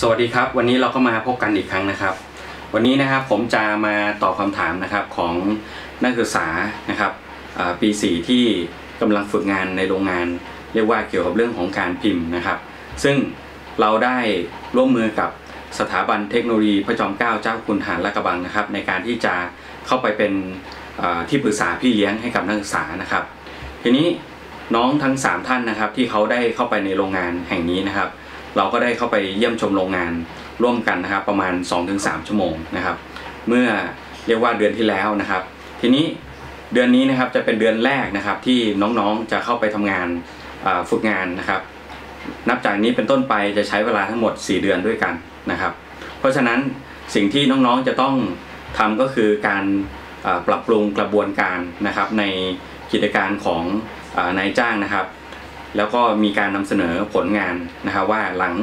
สวัสดีครับ วันนี้เราก็มาพบกันอีกครั้งนะครับ วันนี้นะครับผมจะมาตอบคำถามนะครับของนักศึกษานะครับอ่าปี4ที่กำลังฝึกงานในโรงงาน เรียกว่าเกี่ยวกับเรื่องของการพิมพ์นะครับ ซึ่งเราได้ร่วมมือกับสถาบันเทคโนโลยีพระจอมเกล้าเจ้าคุณทหารลาดกระบังนะครับ ในการที่จะเข้าไปเป็นที่ปรึกษาพี่เลี้ยงให้กับนักศึกษานะครับ ทีนี้น้องทั้ง 3 ท่านนะครับที่เขาได้เข้าไปในโรงงานแห่งนี้นะครับ เราก็ได้เข้าไปเยี่ยมชมโรงงานร่วมกันนะครับ ประมาณ 2-3 ชั่วโมงนะครับ เมื่อเรียกว่าเดือนที่แล้วนะครับ ทีนี้เดือนนี้นะครับจะเป็นเดือนแรกนะครับที่น้องๆจะเข้าไปทำงานฝึกงานนะครับ นับจากนี้เป็นต้นไปจะใช้เวลาทั้งหมด 4 เดือนด้วยกันนะครับ เพราะฉะนั้นสิ่งที่น้องๆจะต้องทำก็คือการปรับปรุงกระบวนการนะครับในกิจการของอนายจ้างนะครับ แล้วก็มีการนำเสนอผลงานนะครับว่าหลัง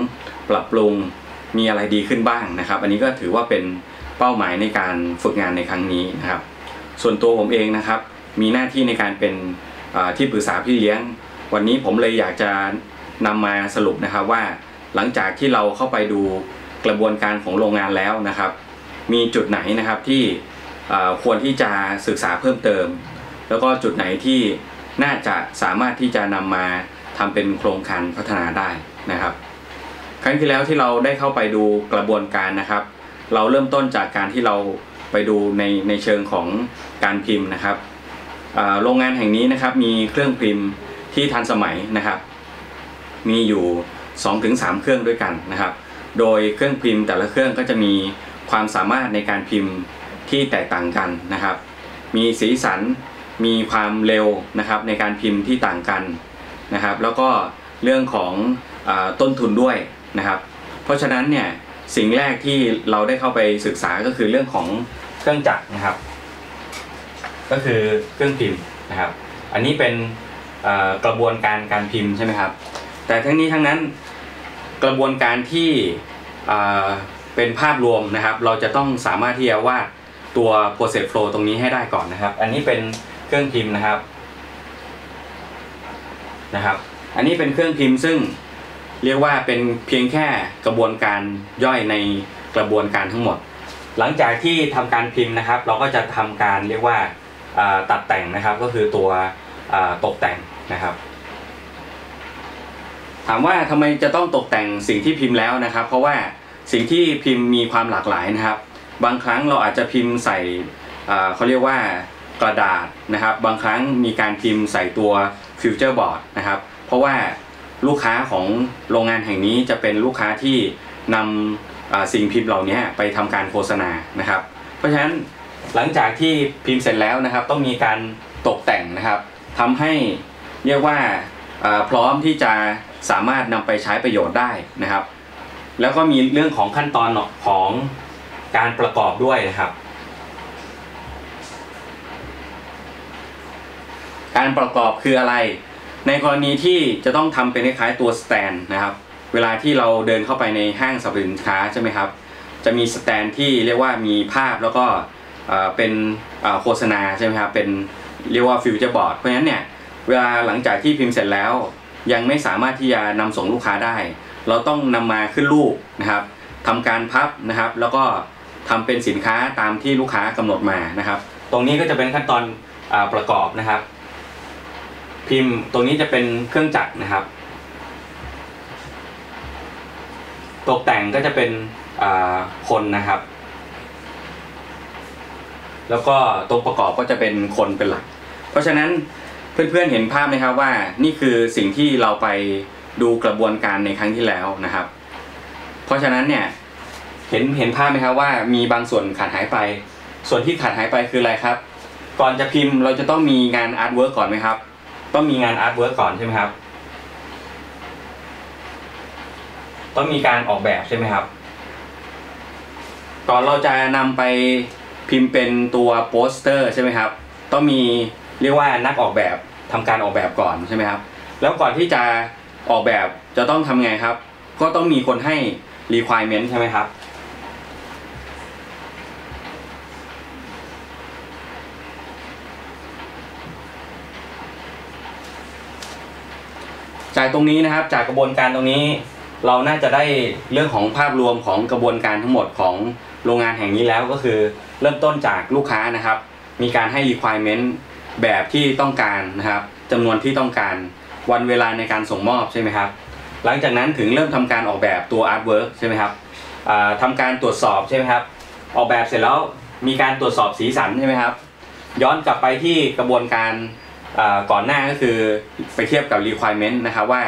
ปรับปรุงมีอะไรดีขึ้นบ้างนะครับ อันนี้ก็ถือว่าเป็นเป้าหมายในการฝึกงานในครั้งนี้นะครับ ส่วนตัวผมเองนะครับ มีหน้าที่ในการเป็นที่ปรึกษาพี่เลี้ยง วันนี้ผมเลยอยากจะนำมาสรุปนะครับว่า หลังจากที่เราเข้าไปดูกระบวนการของโรงงานแล้วนะครับ มีจุดไหนนะครับที่ควรที่จะศึกษาเพิ่มเติม แล้วก็จุดไหนที่น่าจะสามารถที่จะนำมา ทำเป็นโครงการพัฒนาได้นะครับ ครั้งที่แล้วที่เราได้เข้าไปดูกระบวนการนะครับ เราเริ่มต้นจากการที่เราไปดูในในเชิงของการพิมพ์นะครับโรงงานแห่งนี้นะครับมีเครื่องพิมพ์ที่ทันสมัยนะครับ มีอยู่ 2-3 เครื่องด้วยกันนะครับ โดยเครื่องพิมพ์แต่ละเครื่องก็จะมีความสามารถในการพิมพ์ที่แตกต่างกันนะครับ มีสีสัน มีความเร็วนะครับในการพิมพ์ที่ต่างกัน นะครับ แล้วก็เรื่องของอต้นทุนด้วยนะครับ เพราะฉะนั้นเนี่ยสิ่งแรกที่เราได้เข้าไปศึกษาก็คือเรื่องของเครื่องจักรนะครับ ก็คือเครื่องพิมพ์นะครับ อันนี้เป็นกระบวนการการพิมพ์ใช่ไหมครับ แต่ทั้งนี้ทั้งนั้นกระบวนการที่เป็นภาพรวมนะครับ เราจะต้องสามารถที่จะวาดตัว process flow ตรงนี้ให้ได้ก่อนนะครับ อันนี้เป็นเครื่องพิมพ์นะครับ นะครับ อันนี้เป็นเครื่องพิมพ์ซึ่งเรียกว่าเป็นเพียงแค่กระบวนการย่อยในกระบวนการทั้งหมด หลังจากที่ทำการพิมพ์นะครับ เราก็จะทำการเรียกว่าตัดแต่งนะครับก็คือตัวตกแต่งนะครับ ถามว่าทำไมจะต้องตกแต่งสิ่งที่พิมพ์แล้วนะครับ เพราะว่าสิ่งที่พิมพ์มีความหลากหลายนะครับ บางครั้งเราอาจจะพิมพ์ใส่เขาเรียกว่ากระดาษนะครับ บางครั้งมีการพิมพ์ใส่ตัว ฟิวเจอร์บอร์ดนะครับ เพราะว่าลูกค้าของโรงงานแห่งนี้จะเป็นลูกค้าที่นำสิ่งพิมพ์เหล่านี้ไปทำการโฆษณานะครับ เพราะฉะนั้นหลังจากที่พิมพ์เสร็จแล้วนะครับ ต้องมีการตกแต่งนะครับทำให้เรียกว่าพร้อมที่จะสามารถนำไปใช้ประโยชน์ได้นะครับ แล้วก็มีเรื่องของขั้นตอนของการประกอบด้วยนะครับ การประกอบคืออะไร ในกรณีที่จะต้องทำเป็นคล้ายๆตัวสแตนนะครับ เวลาที่เราเดินเข้าไปในห้างสรรพสินค้าใช่ไหมครับ จะมีสแตนด์ที่เรียกว่ามีภาพแล้วก็เป็นโฆษณาใช่ไหมครับ เป็นเรียกว่าฟิวเจอร์บอร์ด เพราะฉะนั้นเนี่ยเวลาหลังจากที่พิมพ์เสร็จแล้ว ยังไม่สามารถที่จะนำส่งลูกค้าได้ เราต้องนำมาขึ้นรูปนะครับทำการพับนะครับ แล้วก็ทำเป็นสินค้าตามที่ลูกค้ากำหนดมานะครับ ตรงนี้ก็จะเป็นขั้นตอนประกอบนะครับ พิมพ์ตรงนี้จะเป็นเครื่องจักรนะครับ ตกแต่งก็จะเป็นคนนะครับ แล้วก็ตัวประกอบก็จะเป็นคนเป็นหลัก เพราะฉะนั้นเพื่อนๆเห็นภาพไหมครับว่านี่คือสิ่งที่เราไปดูกระบวนการในครั้งที่แล้วนะครับ เพราะฉะนั้นเนี่ยเห็นเห็นภาพไหมครับว่ามีบางส่วนขาดหายไป ส่วนที่ขาดหายไปคืออะไรครับ ก่อนจะพิมพ์เราจะต้องมีงาน artwork ก่อนไหมครับ ต้องมีงาน artwork ก่อนใช่ไหมครับ ต้องมีการออกแบบใช่ไหมครับ ก่อนเราจะนำไปพิมพ์เป็นตัวโปสเตอร์ใช่ไหมครับ ต้องมีเรียกว่านักออกแบบทำการออกแบบก่อนใช่ไหมครับ แล้วก่อนที่จะออกแบบจะต้องทำไงครับ ก็ต้องมีคนให้ requirement ใช่ไหมครับ จากตรงนี้นะครับจากกระบวนการตรงนี้ เราน่าจะได้เรื่องของภาพรวมของกระบวนการทั้งหมดของโรงงานแห่งนี้แล้วก็คือ เริ่มต้นจากลูกค้านะครับ มีการให้ requirement แบบที่ต้องการนะครับจำนวนที่ต้องการวันเวลาในการส่งมอบใช่ไหมครับ หลังจากนั้นถึงเริ่มทำการออกแบบตัว artwork ใช่ไหมครับอ่าทำการตรวจสอบใช่ไหมครับออกแบบเสร็จแล้วมีการตรวจสอบสีสันใช่ไหมครับ ย้อนกลับไปที่กระบวนการ ก่อนหน้าก็คือไปเทียบกับ requirement นะครับว่า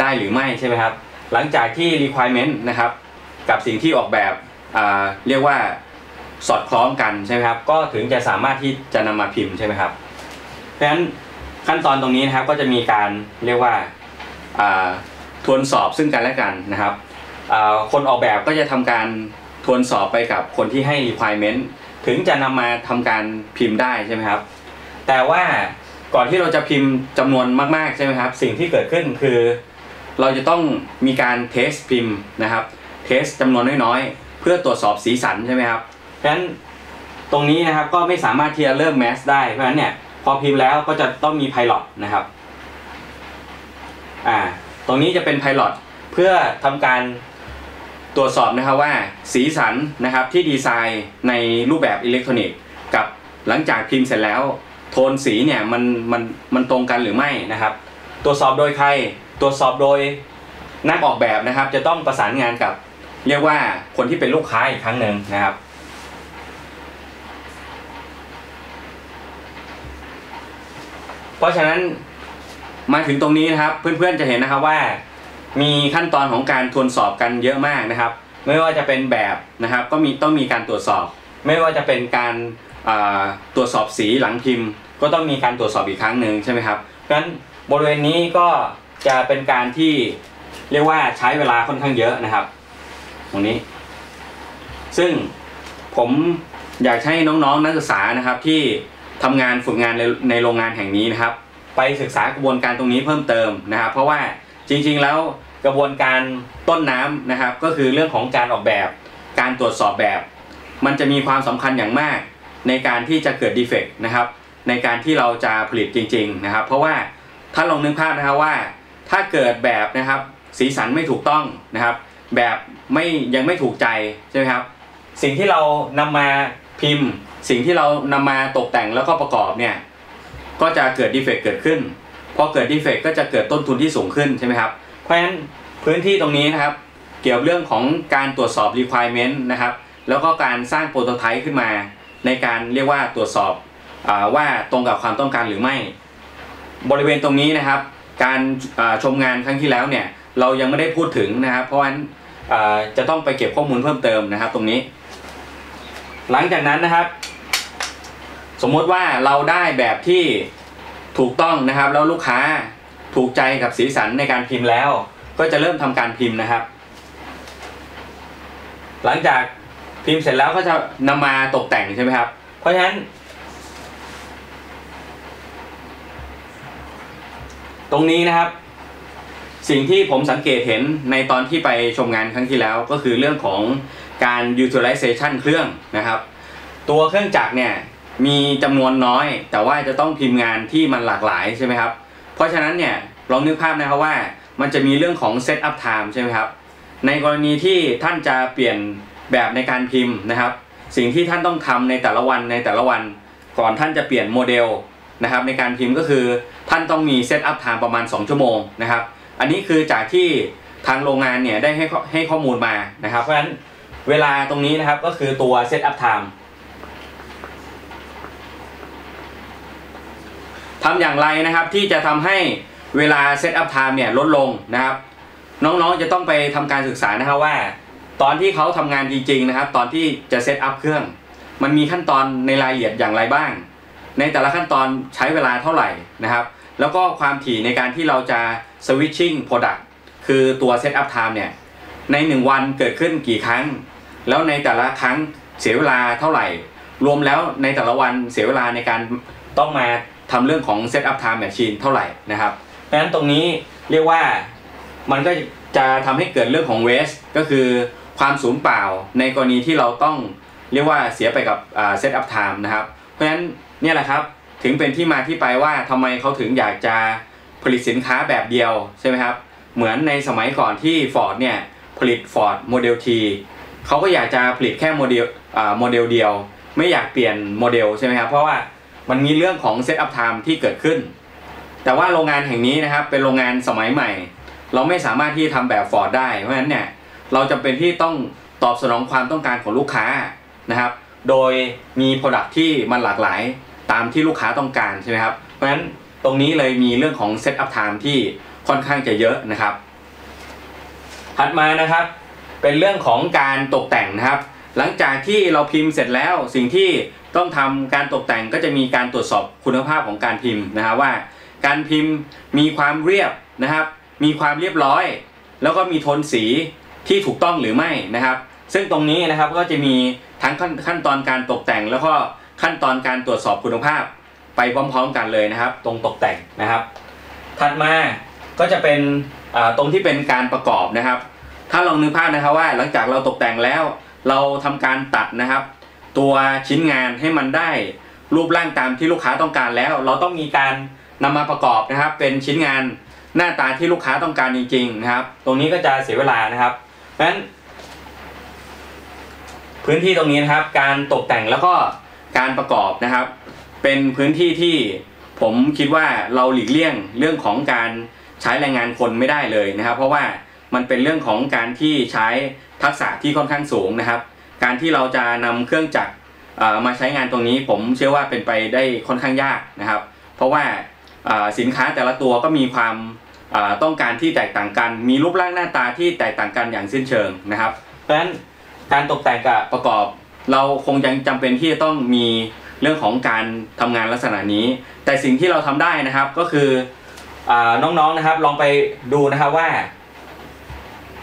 ได้หรือไม่ใช่ไหมครับ หลังจากที่ requirement นะครับกับสิ่งที่ออกแบบเรียกว่าสอดคล้องกันใช่ไหมครับ ก็ถึงจะสามารถที่จะนำมาพิมพ์ใช่ไหมครับ เพราะฉะนั้นขั้นตอนตรงนี้นะครับก็จะมีการเรียกว่าทวนสอบซึ่งกันและกันนะครับ คนออกแบบก็จะทำการทวนสอบไปกับคนที่ให้ requirement ถึงจะนำมาทำการพิมพ์ได้ใช่ไหมครับ แต่ว่า ก่อนที่เราจะพิมพ์จำนวนมากๆใช่ไหมครับ สิ่งที่เกิดขึ้นคือ เราจะต้องมีการเทสพิมพ์นะครับ เทสจำนวนน้อยๆ เพื่อตรวจสอบสีสันใช่ไหมครับ เพราะฉะนั้นตรงนี้นะครับก็ไม่สามารถที่จะเริ่มแมสได้ เพราะฉะนั้นเนี่ยพอพิมพ์แล้วก็จะต้องมีไพลอตนะครับ อ่า ตรงนี้จะเป็นไพลอตเพื่อทำการตรวจสอบนะครับว่าสีสันนะครับที่ดีไซน์ในรูปแบบอิเล็กทรอนิกส์กับหลังจากพิมพ์เสร็จแล้ว โทนสีเนี่ยมันมันมันตรงกันหรือไม่นะครับ ตรวจสอบโดยใครตรวจสอบโดยนักออกแบบนะครับ จะต้องประสานงานกับ เรียกว่าคนที่เป็นลูกค้าอีกครั้งหนึ่งนะครับเพราะฉะนั้นมาถึงตรงนี้นะครับเพื่อนๆจะเห็นนะครับว่า มีขั้นตอนของการทวนสอบกันเยอะมากนะครับ ไม่ว่าจะเป็นแบบนะครับ ก็มีต้องมีการตรวจสอบ ไม่ว่าจะเป็นการ ตรวจสอบสีหลังพิมพ์ ก็ต้องมีการตรวจสอบอีกครั้งหนึ่งใช่ไหมครับเพราะฉะนั้นบริเวณนี้ก็จะเป็นการที่เรียกว่าใช้เวลาค่อนข้างเยอะนะครับ ตรงนี้ ซึ่งผมอยากให้น้องๆนักศึกษานะครับที่ทำงานฝึกงานในในโรงงานแห่งนี้นะครับ ไปศึกษากระบวนการตรงนี้เพิ่มเติมนะครับ เพราะว่าจริงๆแล้วกระบวนการต้นน้ำนะครับ ก็คือเรื่องของการออกแบบ การตรวจสอบแบบ มันจะมีความสำคัญอย่างมาก ในการที่จะเกิดดีเฟกต์นะครับในการที่เราจะผลิตจริงๆนะครับ เพราะว่าถ้าลองนึกภาพนะครับว่า ถ้าเกิดแบบนะครับสีสันไม่ถูกต้องนะครับ แบบไม่ยังไม่ถูกใจใช่ไหมครับ สิ่งที่เรานำมาพิมพ์ สิ่งที่เรานำมาตกแต่งแล้วก็ประกอบเนี่ยก็จะเกิด defect เกิดขึ้นพอเกิด defect ก็จะเกิดต้นทุนที่สูงขึ้นใช่ไหมครับเพราะฉะนั้นพื้นที่ตรงนี้นะครับ เกี่ยวเรื่องของการตรวจสอบ requirement นะครับ แล้วก็การสร้าง prototype ขึ้นมา ในการเรียกว่าตรวจสอบอว่าตรงกับความต้องการหรือไม่ บริเวณตรงนี้นะครับ การชมงานครั้งที่แล้วเนี่ยเรายังไม่ได้พูดถึงนะครับ เพราะฉะนั้นจะต้องไปเก็บข้อมูลเพิ่มเติมนะครับ ตรงนี้ หลังจากนั้นนะครับ สมมติว่าเราได้แบบที่ถูกต้องนะครับ แล้วลูกค้าถูกใจกับสีสันในการพิมพ์แล้ว ก็จะเริ่มทำการพิมพ์นะครับ หลังจาก พิมพ์เสร็จแล้วก็จะนำมาตกแต่งใช่ไหมครับ เพราะฉะนั้น ตรงนี้นะครับ สิ่งที่ผมสังเกตเห็นในตอนที่ไปชมงานครั้งที่แล้วก็คือเรื่องของการ utilization เครื่องนะครับ ตัวเครื่องจักรเนี่ยมีจำนวนน้อย แต่ว่าจะต้องพิมพ์งานที่มันหลากหลายใช่ไหมครับ เพราะฉะนั้นเนี่ยลองนึกภาพนะครับว่ามันจะมีเรื่องของ set up time ใช่ไหมครับ ในกรณีที่ท่านจะเปลี่ยน แบบในการพิมพ์นะครับ สิ่งที่ท่านต้องทำในแต่ละวันในแต่ละวัน ก่อนท่านจะเปลี่ยนโมเดลนะครับในการพิมพ์ก็คือท่านต้องมี setup time ประมาณ 2 ชั่วโมงนะครับอันนี้คือจากที่ทางโรงงานเนี่ยได้ให้ให้ข้อมูลมานะครับ เพราะฉะนั้นเวลาตรงนี้นะครับก็คือตัว setup time ทำอย่างไรนะครับที่จะทำให้เวลา setup time เนี่ยลดลงนะครับ น้องๆจะต้องไปทำการศึกษานะครับว่า ตอนที่เขาทำงานจริงๆนะครับ ตอนที่จะเซตอัพเครื่อง มันมีขั้นตอนในรายละเอียดอย่างไรบ้าง ในแต่ละขั้นตอนใช้เวลาเท่าไหร่นะครับ แล้วก็ความถี่ในการที่เราจะ switching product คือตัว set up time เนี่ยใน 1 วันเกิดขึ้นกี่ครั้ง แล้วในแต่ละครั้งเสียเวลาเท่าไหร่ รวมแล้วในแต่ละวันเสียเวลาในการต้องมาทำเรื่องของ set up time machine เท่าไหร่นะครับเพราะฉะนั้นตรงนี้เรียกว่ามันก็จะทำให้เกิดเรื่องของ waste ก็คือ ความสูญเปล่าในกรณีที่เราต้องเรียกว่าเสียไปกับ set up time นะครับ เพราะฉะนั้นเนี่ยแหละครับถึงเป็นที่มาที่ไปว่าทำไมเขาถึงอยากจะผลิตสินค้าแบบเดียวใช่ไหมครับ เหมือนในสมัยก่อนที่ Ford เนี่ยผลิต Ford Model T เขาก็อยากจะผลิตแค่ model model เดียว ไม่อยากเปลี่ยนโมเดลใช่ไหมครับ เพราะว่ามันมีเรื่องของ Set Up Time ที่เกิดขึ้น แต่ว่าโรงงานแห่งนี้นะครับเป็นโรงงานสมัยใหม่ เราไม่สามารถที่จะทำแบบ Ford ได้ เพราะฉะนั้นเนี่ย เราจำเป็นที่ต้องตอบสนองความต้องการของลูกค้านะครับ โดยมี Product ที่มันหลากหลายตามที่ลูกค้าต้องการใช่ไหมครับ เพราะฉะนั้นตรงนี้เลยมีเรื่องของ Set Up Time ที่ค่อนข้างจะเยอะนะครับ ถัดมานะครับ เป็นเรื่องของการตกแต่งนะครับ หลังจากที่เราพิมพ์เสร็จแล้วสิ่งที่ต้องทำการตกแต่งก็จะมีการตรวจสอบคุณภาพของการพิมพ์นะครับว่า การพิมพ์มีความเรียบนะครับ มีความเรียบร้อย แล้วก็มีโทนสี ที่ถูกต้องหรือไม่นะครับ ซึ่งตรงนี้นะครับก็จะมีทั้งขั้นนตอนการตกแต่ง แล้วก็ขั้นตอนการตรวจสอบคุณภาพ ไปพร้อมๆกันเลยนะครับ ตรงตกแต่งนะครับ ถัดมาก็จะเป็นตรงที่เป็นการประกอบนะครับ ถ้าลองนึกภาพนะครับว่าหลังจากเราตกแต่งแล้ว เราทำการตัดนะครับ ตัวชิ้นงานให้มันได้รูปร่างตามที่ลูกค้าต้องการแล้ว เราต้องมีการนำมาประกอบนะครับ เป็นชิ้นงานหน้าตาที่ลูกค้าต้องการจริงๆนะครับ ตรงนี้ก็จะเสียเวลานะครับ นั้น พื้นที่ตรงนี้นะครับ การตกแต่งแล้วก็การประกอบนะครับ เป็นพื้นที่ที่ผมคิดว่าเราหลีกเลี่ยงเรื่องของการใช้แรงงานคนไม่ได้เลยนะครับ เพราะว่ามันเป็นเรื่องของการที่ใช้ทักษะที่ค่อนข้างสูงนะครับ การที่เราจะนำเครื่องจักรมาใช้งานตรงนี้ ผมเชื่อว่าเป็นไปได้ค่อนข้างยากนะครับ เพราะว่าสินค้าแต่ละตัวก็มีความ ต้องการที่แตกต่างกัน มีรูปร่างหน้าตาที่แตกต่างกันอย่างสิ้นเชิงนะครับ เพราะฉะนั้นการตกแต่งกับประกอบ เราคงยังจำเป็นที่จะต้องมีเรื่องของการทำงานลักษณะนี้ แต่สิ่งที่เราทำได้นะครับก็คือน้องๆนะครับลองไปดูนะครับว่า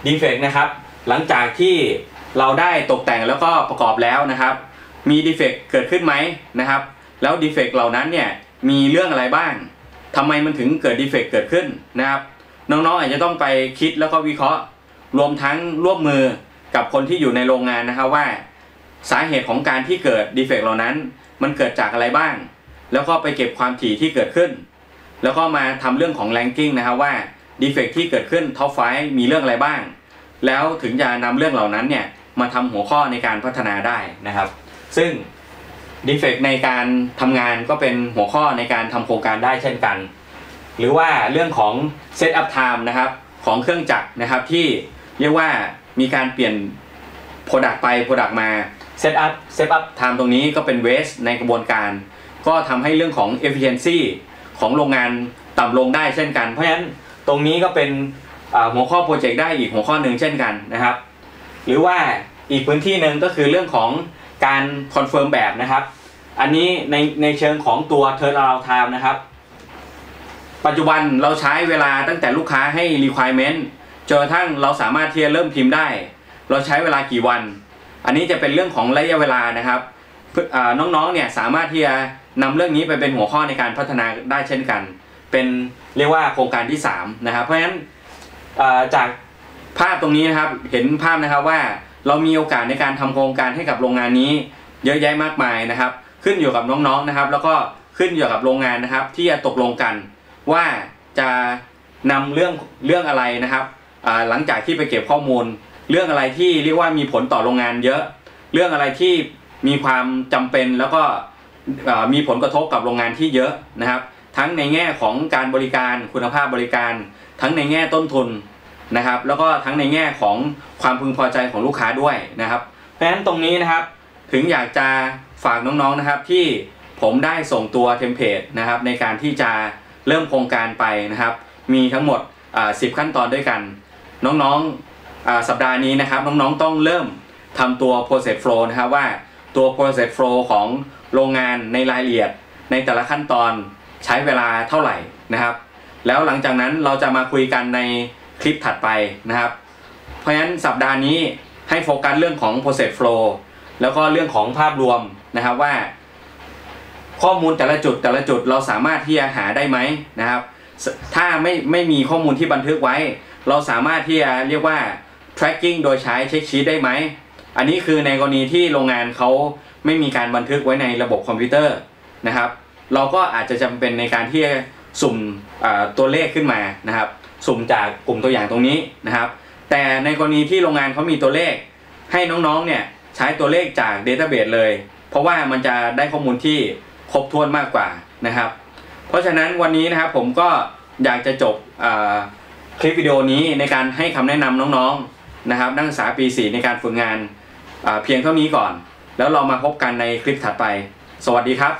defect นะครับ หลังจากที่เราได้ตกแต่งแล้วก็ประกอบแล้วนะครับ มี defect เกิดขึ้นไหมนะครับ แล้ว defect เหล่านั้นเนี่ยมีเรื่องอะไรบ้าง ทำไมมันถึงเกิด defect เกิดขึ้นนะครับ น้องๆอาจจะต้องไปคิดแล้วก็วิเคราะห์ รวมทั้งร่วมมือกับคนที่อยู่ในโรงงานนะครับว่า สาเหตุของการที่เกิด defect เหล่านั้น มันเกิดจากอะไรบ้าง แล้วก็ไปเก็บความถี่ที่เกิดขึ้น แล้วก็มาทำเรื่องของ ranking นะครับว่า defect ที่เกิดขึ้น top five มีเรื่องอะไรบ้าง แล้วถึงจะนำเรื่องเหล่านั้นเนี่ยมาทำหัวข้อในการพัฒนาได้นะครับ ซึ่ง defect ในการทำงานก็เป็นหัวข้อในการทำโครงการได้เช่นกัน หรือว่าเรื่องของ Set Up Time นะครับของเครื่องจักรนะครับที่เรียกว่ามีการเปลี่ยน Product ไป Product มา Set Up Set Up Time ตรงนี้ก็เป็น Waste ในกระบวนการ ก็ทำให้เรื่องของ Efficiency ของโรงงานต่ำลงได้เช่นกัน เพราะฉะนั้นตรงนี้ก็เป็นหัวข้อ project ได้อีกหัวข้อหนึ่งเช่นกันนะครับ หรือว่าอีกพื้นที่หนึ่งก็คือเรื่องของ การ confirm แบบนะครับ อันนี้ในในเชิงของตัว Turnaround Time นะครับ ปัจจุบันเราใช้เวลาตั้งแต่ลูกค้าให้ requirement จนกระทั่งเราสามารถที่จะเริ่มพิมพ์ได้ เราใช้เวลากี่วัน อันนี้จะเป็นเรื่องของระยะเวลานะครับน้องๆเนี่ยสามารถที่จะนำเรื่องนี้ไปเป็นหัวข้อในการพัฒนาได้เช่นกัน เป็นเรียกว่าโครงการที่3นะครับเพราะฉะนั้นจากภาพตรงนี้นะครับเห็นภาพนะครับว่า เรามีโอกาสในการทำโครงการให้กับโรงงานนี้ เยอะแยะมากมายนะครับ ขึ้นอยู่กับน้องๆนะครับ แล้วก็ขึ้นอยู่กับโรงงานนะครับ ที่จะตกลงกัน ว่าจะนำเรื่องเรื่องอะไรนะครับหลังจากที่ไปเก็บข้อมูล เรื่องอะไรที่เรียกว่ามีผลต่อโรงงานเยอะ เรื่องอะไรที่มีความจำเป็นแล้วก็มีผลกระทบกับโรงงานที่เยอะนะครับ ทั้งในแง่ของการบริการคุณภาพบริการ ทั้งในแง่ต้นทุน นะครับ แล้วก็ทั้งในแง่ของความพึงพอใจของลูกค้าด้วยนะครับ เพราะฉะนั้นตรงนี้นะครับถึงอยากจะฝากน้องๆนะครับที่ผมได้ส่งตัว template นะครับในการที่จะเริ่มโครงการไปนะครับ มีทั้งหมดอ่า10ขั้นตอนด้วยกัน น้องๆสัปดาห์นี้นะครับ น้องๆต้องเริ่มทำตัว process flow นะครับว่าตัว process flow ของโรงงานในรายละเอียด ในแต่ละขั้นตอนใช้เวลาเท่าไหร่นะครับ แล้วหลังจากนั้นเราจะมาคุยกันใน คลิปถัดไปนะครับ เพราะฉะนั้นสัปดาห์นี้ให้โฟกัสเรื่องของ process flow แล้วก็เรื่องของภาพรวมนะครับว่า ข้อมูลแต่ละจุดแต่ละจุดเราสามารถที่จะหาได้ไหมนะครับ ถ้าไม่ไม่มีข้อมูลที่บันทึกไว้ เราสามารถที่จะเรียกว่า tracking โดยใช้เช็คชีตได้ไหม อันนี้คือในกรณีที่โรงงานเขาไม่มีการบันทึกไว้ในระบบคอมพิวเตอร์นะครับ เราก็อาจจะจำเป็นในการที่จะสุ่มตัวเลขขึ้นมานะครับ สุ่มจากกลุ่มตัวอย่างตรงนี้นะครับ แต่ในกรณีที่โรงงานเขามีตัวเลข ให้น้องๆเนี่ยใช้ตัวเลขจากเดต้าเบสเลย เพราะว่ามันจะได้ข้อมูลที่ครบถ้วนมากกว่านะครับ เพราะฉะนั้นวันนี้นะครับผมก็อยากจะจบคลิปวิดีโอนี้ในการให้คำแนะนำน้องๆนะครับ นักศึกษาปี 4 ในการฝึกงานเพียงเท่านี้ก่อน แล้วเรามาพบกันในคลิปถัดไป สวัสดีครับ